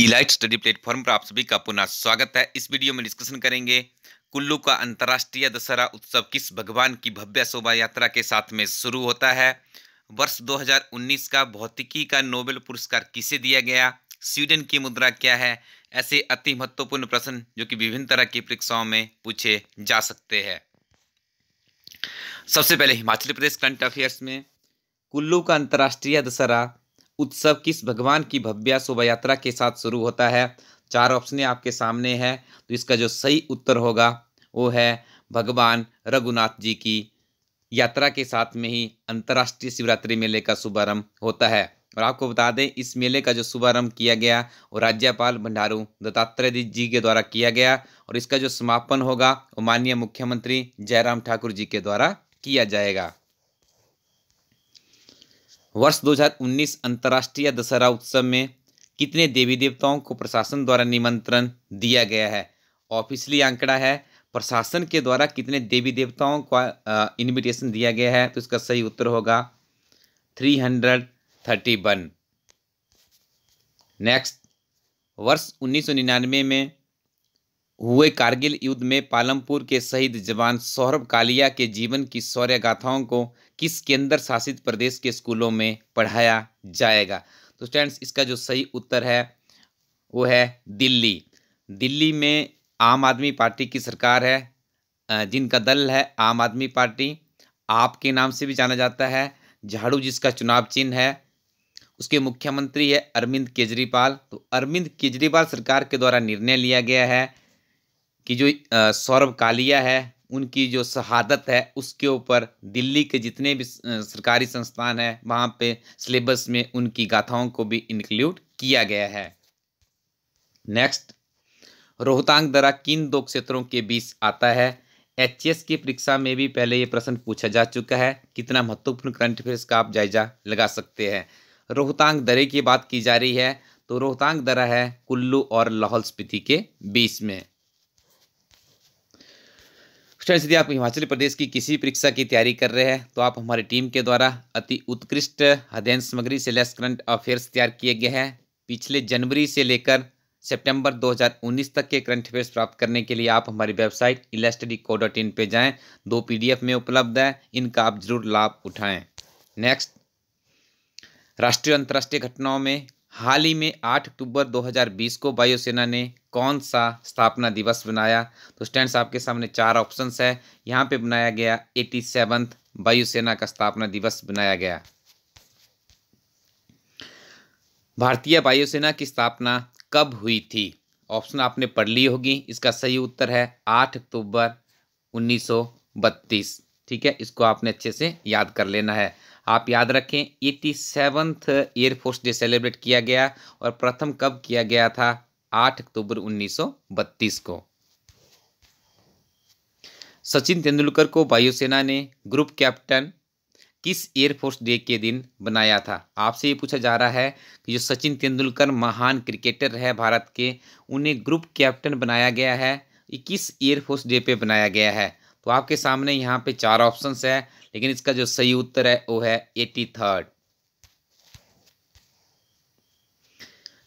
Elite study platform पर आप सभी का पुनः स्वागत है। इस वीडियो में डिस्कशन करेंगे कुल्लू का अंतर्राष्ट्रीय दशहरा उत्सव किस भगवान की भव्य शोभा यात्रा के साथ में शुरू होता है? वर्ष 2019 का भौतिकी का नोबेल पुरस्कार किसे दिया गया? स्वीडन की मुद्रा क्या है? ऐसे अति महत्वपूर्ण प्रश्न जो कि विभिन्न तरह की परीक्षाओं में पूछे जा सकते हैं। सबसे पहले हिमाचल प्रदेश करंट अफेयर्स में कुल्लू का अंतर्राष्ट्रीय दशहरा उत्सव किस भगवान की भव्य शोभा यात्रा के साथ शुरू होता है? चार ऑप्शन आपके सामने है तो इसका जो सही उत्तर होगा, वो है भगवान रघुनाथ जी की यात्रा के साथ में ही अंतर्राष्ट्रीय शिवरात्रि मेले का शुभारंभ होता है। और आपको बता दें, इस मेले का जो शुभारंभ किया गया, वो राज्यपाल भंडारू दत्तात्रेय जी के द्वारा किया गया और इसका जो समापन होगा, वो माननीय मुख्यमंत्री जयराम ठाकुर जी के द्वारा किया जाएगा। वर्ष 2019 अंतर्राष्ट्रीय दशहरा उत्सव में कितने देवी देवताओं को प्रशासन द्वारा निमंत्रण दिया गया है? ऑफिशियली आंकड़ा है, प्रशासन के द्वारा कितने देवी देवताओं को इनविटेशन दिया गया है? तो इसका सही उत्तर होगा three hundred thirty one next वर्ष उन्नीस सौ निन्यानवे में हुए कारगिल युद्ध में पालमपुर के शहीद जवान सौरभ कालिया के जीवन की शौर्य गाथाओं को किस केंद्र शासित प्रदेश के स्कूलों में पढ़ाया जाएगा? तो स्टूडेंट्स इसका जो सही उत्तर है, वो है दिल्ली। दिल्ली में आम आदमी पार्टी की सरकार है जिनका दल है आम आदमी पार्टी। आपके नाम से भी जाना जाता है, झाड़ू जिसका चुनाव चिन्ह है। उसके मुख्यमंत्री है अरविंद केजरीवाल। तो अरविंद केजरीवाल सरकार के द्वारा निर्णय लिया गया है कि जो सौरभ कालिया है, उनकी जो शहादत है, उसके ऊपर दिल्ली के जितने भी सरकारी संस्थान हैं, वहाँ पे सिलेबस में उनकी गाथाओं को भी इंक्लूड किया गया है। नेक्स्ट रोहतांग दरा किन दो क्षेत्रों के बीच आता है? एचएस की परीक्षा में भी पहले ये प्रश्न पूछा जा चुका है। कितना महत्वपूर्ण करंट अफेयर्स का आप जायजा लगा सकते हैं? रोहतांग दरे की बात की जा रही है तो रोहतांग दरा है कुल्लू और लाहौल स्पीति के बीच में। स्टूडेंट्स यदि आप हिमाचल प्रदेश की किसी परीक्षा की तैयारी कर रहे हैं तो आप हमारी टीम के द्वारा अति उत्कृष्ट अध्ययन सामग्री से लेस करंट अफेयर्स तैयार किए गए हैं। पिछले जनवरी से लेकर सितंबर 2019 तक के करंट अफेयर्स प्राप्त करने के लिए आप हमारी वेबसाइट इलास्टडी को डॉट इन पर जाएँ दो पीडीएफ में उपलब्ध है, इनका आप ज़रूर लाभ उठाएँ। नेक्स्ट, राष्ट्रीय अंतर्राष्ट्रीय घटनाओं में हाल ही में 8 अक्टूबर 2020 को वायुसेना ने कौन सा स्थापना दिवस बनाया तो स्टैंड आपके सामने चार ऑप्शंस है। यहाँ पे बनाया गया एटी सेवन्थ वायुसेना का स्थापना दिवस बनाया गया। भारतीय वायुसेना की स्थापना कब हुई थी? ऑप्शन आपने पढ़ ली होगी। इसका सही उत्तर है आठ अक्टूबर 1932 ठीक है, इसको आपने अच्छे से याद कर लेना है। आप याद रखें, eighty seventh air force day celebrate किया गया और प्रथम कब किया गया था? आठ अक्टूबर 1932 को। सचिन तेंदुलकर को वायुसेना ने ग्रुप कैप्टन किस एयरफोर्स डे के दिन बनाया था? आपसे ये पूछा जा रहा है कि जो सचिन तेंदुलकर महान क्रिकेटर है भारत के, उन्हें ग्रुप कैप्टन बनाया गया है? किस एयरफोर्स डे पे बनाया गया है? तो आपके सामने यहाँ पे चार ऑप्शंस है, लेकिन इसका जो सही उत्तर है, वो है एटी थर्ड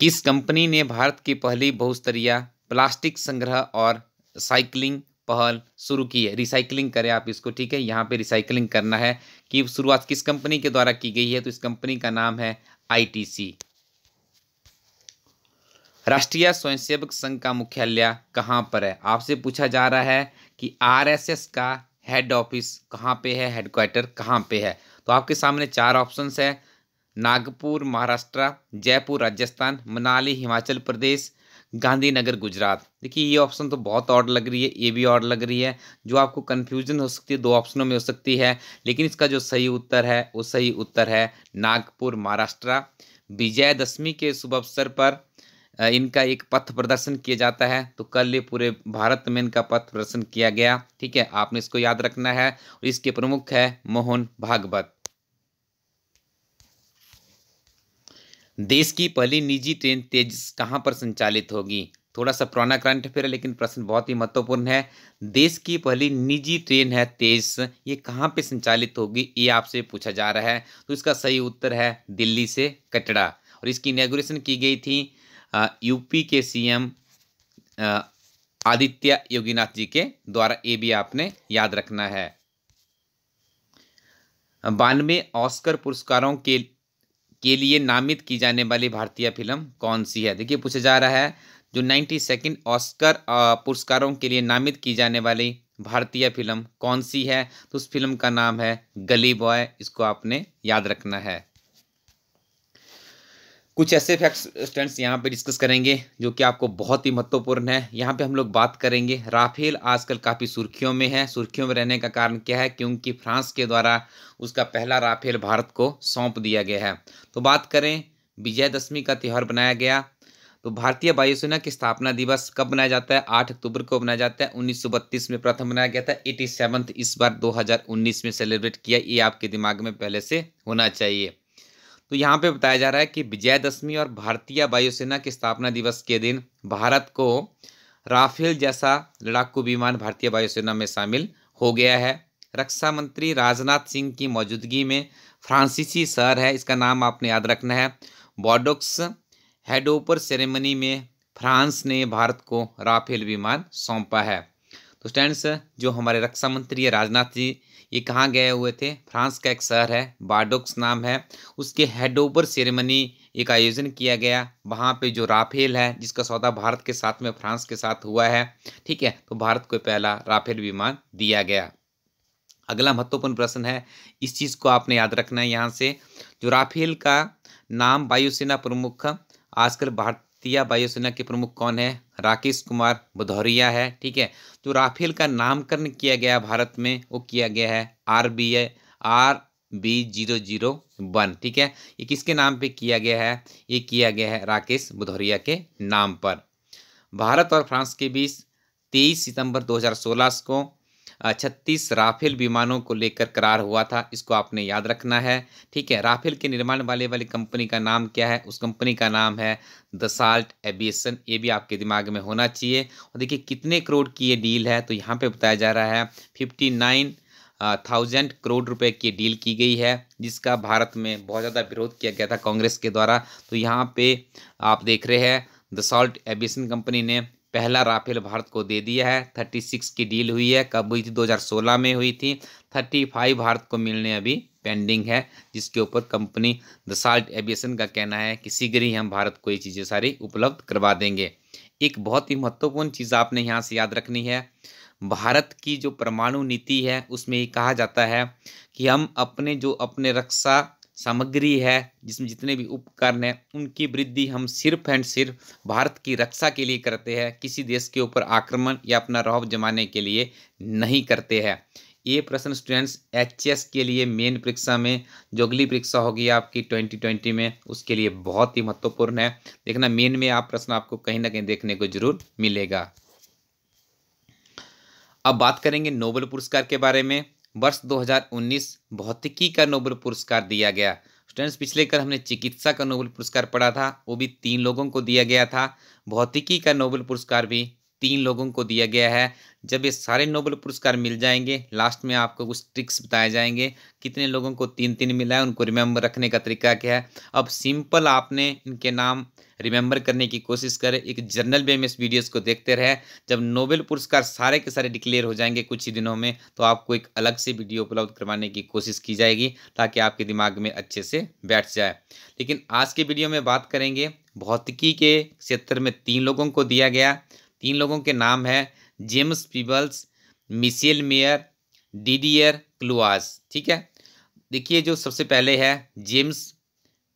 किस कंपनी ने भारत की पहली बहुस्तरीय प्लास्टिक संग्रह और साइकिलिंग पहल शुरू की है? रिसाइकलिंग करें आप इसको, ठीक है? यहाँ पे रिसाइकलिंग करना है कि शुरुआत किस कंपनी के द्वारा की गई है? तो इस कंपनी का नाम है आईटीसी राष्ट्रीय स्वयंसेवक संघ का मुख्यालय कहाँ पर है? आपसे पूछा जा रहा है कि आरएसएस का हेड ऑफ़िस कहाँ पे है हेडक्वार्टर कहाँ पे है? तो आपके सामने चार ऑप्शंस है। नागपुर, महाराष्ट्र, जयपुर, राजस्थान, मनाली, हिमाचल प्रदेश, गांधीनगर, गुजरात। देखिए, ये ऑप्शन तो बहुत और लग रही है, ये भी और लग रही है। जो आपको कन्फ्यूज़न हो सकती है, दो ऑप्शनों में हो सकती है। लेकिन इसका जो सही उत्तर है, वो सही उत्तर है नागपुर, महाराष्ट्र। विजयदशमी के शुभ अवसर पर इनका एक पथ प्रदर्शन किया जाता है। तो कल ये पूरे भारत में इनका पथ प्रदर्शन किया गया। ठीक है, आपने इसको याद रखना है और इसके प्रमुख है मोहन भागवत। देश की पहली निजी ट्रेन तेज कहाँ पर संचालित होगी? थोड़ा सा पुराना करंट अफेयर है, लेकिन प्रश्न बहुत ही महत्वपूर्ण है। देश की पहली निजी ट्रेन है तेज। ये कहाँ पे संचालित होगी, ये आपसे पूछा जा रहा है। तो इसका सही उत्तर है दिल्ली से कटड़ा। और इसकी इनेगोरेशन की गई थी यूपी के सीएम आदित्य योगीनाथ जी के द्वारा ये भी आपने याद रखना है। बानवे ऑस्कर पुरस्कारों के के लिए नामित की जाने वाली भारतीय फ़िल्म कौन सी है? देखिए, पूछा जा रहा है, जो नाइन्टी सेकेंड ऑस्कर पुरस्कारों के लिए नामित की जाने वाली भारतीय फ़िल्म कौन सी है? तो उस फ़िल्म का नाम है गली बॉय, इसको आपने याद रखना है। कुछ ऐसे फैक्ट्स स्टूडेंट्स यहाँ पे डिस्कस करेंगे, जो कि आपको बहुत ही महत्वपूर्ण है। यहाँ पे हम लोग बात करेंगे, राफेल आजकल काफ़ी सुर्खियों में है। सुर्खियों में रहने का कारण क्या है? क्योंकि फ्रांस के द्वारा उसका पहला राफेल भारत को सौंप दिया गया है। तो बात करें, विजयदशमी का त्यौहार बनाया गया। तो भारतीय वायुसेना की स्थापना दिवस कब मनाया जाता है? आठ अक्टूबर को मनाया जाता है। उन्नीस सौ बत्तीस में प्रथम मनाया गया था। एटी इस बार दो हज़ार उन्नीस में सेलिब्रेट किया। ये आपके दिमाग में पहले से होना चाहिए। तो यहाँ पे बताया जा रहा है कि विजयदशमी और भारतीय वायुसेना के स्थापना दिवस के दिन भारत को राफेल जैसा लड़ाकू विमान भारतीय वायुसेना में शामिल हो गया है। रक्षा मंत्री राजनाथ सिंह की मौजूदगी में फ्रांसीसी शहर है, इसका नाम आपने याद रखना है। बॉडोक्स हेडोपर सेरेमनी में फ्रांस ने भारत को राफेल विमान सौंपा है। तो स्टैंड्स जो हमारे रक्षा मंत्री है राजनाथ जी ये कहाँ गए हुए थे? फ्रांस का एक शहर है बार्डोक्स नाम है। उसके हेडओवर सेरेमनी एक आयोजन किया गया। वहाँ पे जो राफेल है, जिसका सौदा भारत के साथ में फ्रांस के साथ हुआ है, ठीक है? तो भारत को पहला राफेल विमान दिया गया। अगला महत्वपूर्ण प्रश्न है, इस चीज़ को आपने याद रखना है यहाँ से। जो राफेल का नाम वायुसेना प्रमुख, आजकल भारत भारतीय वायुसेना के प्रमुख कौन है? राकेश कुमार भदौरिया है, ठीक है? जो राफेल का नामकरण किया गया भारत में, वो किया गया है R B A R B zero zero one, ठीक है? ये किसके नाम पे किया गया है? ये किया गया है राकेश भदौरिया के नाम पर। भारत और फ्रांस के बीच तेईस सितंबर 2016 को छत्तीस राफेल विमानों को लेकर करार हुआ था, इसको आपने याद रखना है। ठीक है, राफेल के निर्माण वाले वाली कंपनी का नाम क्या है? उस कंपनी का नाम है द साल्ट एविएशन ये भी आपके दिमाग में होना चाहिए। और देखिए, कितने करोड़ की ये डील है तो यहाँ पे बताया जा रहा है, फिफ्टी नाइन थाउज़ेंड करोड़ रुपए की डील की गई है, जिसका भारत में बहुत ज़्यादा विरोध किया गया था कांग्रेस के द्वारा। तो यहाँ पे आप देख रहे हैं द सॉल्ट एविएशन कंपनी ने पहला राफेल भारत को दे दिया है। थर्टी सिक्स की डील हुई है। कब हुई थी? दो हज़ार सोलह में हुई थी। थर्टी फाइव भारत को मिलने अभी पेंडिंग है, जिसके ऊपर कंपनी द साल्ट एविएशन का कहना है कि शीघ्र ही हम भारत को ये चीज़ें सारी उपलब्ध करवा देंगे। एक बहुत ही महत्वपूर्ण चीज़ आपने यहाँ से याद रखनी है। भारत की जो परमाणु नीति है, उसमें ये कहा जाता है कि हम अपने जो अपने रक्षा सामग्री है, जिसमें जितने भी उपकरण हैं, उनकी वृद्धि हम सिर्फ़ एंड सिर्फ़ भारत की रक्षा के लिए करते हैं, किसी देश के ऊपर आक्रमण या अपना रौब जमाने के लिए नहीं करते हैं। ये प्रश्न स्टूडेंट्स एच के लिए मेन परीक्षा में, जो अगली परीक्षा होगी आपकी ट्वेंटी ट्वेंटी में, उसके लिए बहुत ही महत्वपूर्ण है। देखना मेन में आप प्रश्न आपको कहीं ना कहीं देखने को ज़रूर मिलेगा। अब बात करेंगे नोबेल पुरस्कार के बारे में। वर्ष 2019 भौतिकी का नोबेल पुरस्कार दिया गया। स्टूडेंट्स पिछले कर हमने चिकित्सा का नोबेल पुरस्कार पढ़ा था, वो भी तीन लोगों को दिया गया था। भौतिकी का नोबेल पुरस्कार भी तीन लोगों को दिया गया है। जब ये सारे नोबेल पुरस्कार मिल जाएँगे, लास्ट में आपको कुछ ट्रिक्स बताए जाएँगे, कितने लोगों को तीन तीन मिला है, उनको रिमेंबर रखने का तरीका क्या है। अब सिंपल आपने इनके नाम रिमेंबर करने की कोशिश करें, एक जर्नल वे में इस वीडियोस को देखते रहे। जब नोबेल पुरस्कार सारे के सारे डिक्लेयर हो जाएँगे कुछ ही दिनों में तो आपको एक अलग से वीडियो उपलब्ध करवाने की कोशिश की जाएगी, ताकि आपके दिमाग में अच्छे से बैठ जाए। लेकिन आज के वीडियो में बात करेंगे, भौतिकी के क्षेत्र में तीन लोगों को दिया गया। तीन लोगों के नाम है, James Peebles, Michel Mayor, Didier Queloz, ठीक है? देखिए जो सबसे पहले है, जेम्स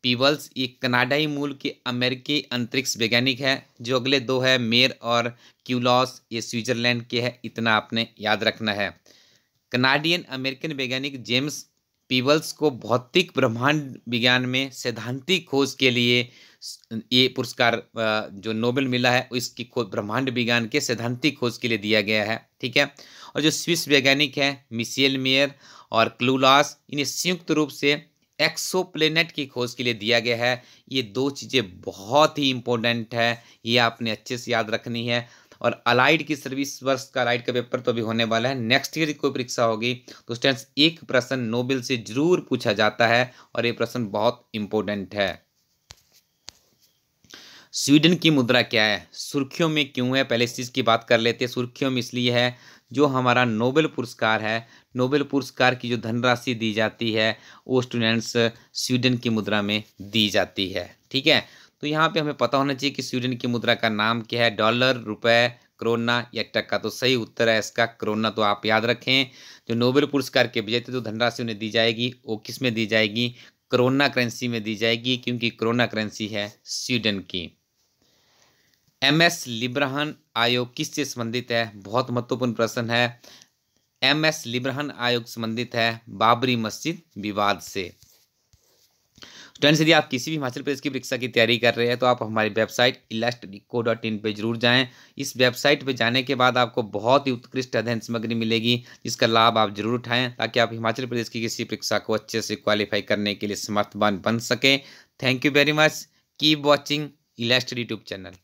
पीबल्स, ये कनाडाई मूल के अमेरिकी अंतरिक्ष वैज्ञानिक है, जो अगले दो है, मेयर और क्यूलॉस, ये स्विट्जरलैंड के है, इतना आपने याद रखना है। कनाडियन अमेरिकन वैज्ञानिक जेम्स पीबल्स को भौतिक ब्रह्मांड विज्ञान में सैद्धांतिक खोज के लिए ये पुरस्कार जो नोबेल मिला है, इसकी खोज ब्रह्मांड विज्ञान के सैद्धांतिक खोज के लिए दिया गया है, ठीक है? और जो स्विस वैज्ञानिक है, मिशेल मेयर और क्लूलास, इन्हें संयुक्त रूप से एक्सो प्लेनेट की खोज के लिए दिया गया है। ये दो चीज़ें बहुत ही इंपॉर्टेंट है, ये आपने अच्छे से याद रखनी है। और अलाइड की सर्विस वर्ष का अलाइड का पेपर तो अभी होने वाला है, नेक्स्ट ईयर कोई परीक्षा होगी। तो स्टूडेंट्स, एक प्रश्न नोबेल से ज़रूर पूछा जाता है और ये प्रश्न बहुत इंपॉर्टेंट है। स्वीडन की मुद्रा क्या है? सुर्खियों में क्यों है? पहले इस चीज़ की बात कर लेते हैं। सुर्खियों में इसलिए है, जो हमारा नोबेल पुरस्कार है, नोबेल पुरस्कार की जो धनराशि दी जाती है, वो स्टूडेंट्स स्वीडन की मुद्रा में दी जाती है। ठीक है? तो यहाँ पे हमें पता होना चाहिए कि स्वीडन की मुद्रा का नाम क्या है। डॉलर, रुपए, करोना या टक्का तो सही उत्तर है इसका। करोना तो आप याद रखें, जो नोबेल पुरस्कार के विजेता, जो धनराशि उन्हें दी जाएगी, वो किसमें दी जाएगी? करोना करेंसी में दी जाएगी, क्योंकि करोना करेंसी है स्वीडन की। एम एस लिब्रहन आयोग किससे संबंधित है? बहुत महत्वपूर्ण प्रश्न है। एम एस लिब्रहन आयोग संबंधित है बाबरी मस्जिद विवाद से। स्टूडेंट्स, यदि आप किसी भी हिमाचल प्रदेश की परीक्षा की तैयारी कर रहे हैं तो आप हमारी वेबसाइट इलास्टको डॉट इन पर ज़रूर जाएँ। इस वेबसाइट पर जाने के बाद आपको बहुत ही उत्कृष्ट अध्ययन सामग्री मिलेगी, जिसका लाभ आप ज़रूर उठाएँ, ताकि आप हिमाचल प्रदेश की किसी परीक्षा को अच्छे से क्वालिफाई करने के लिए समर्थवान बन सकें। Thank you very much. Keep watching इलास्ट YouTube channel.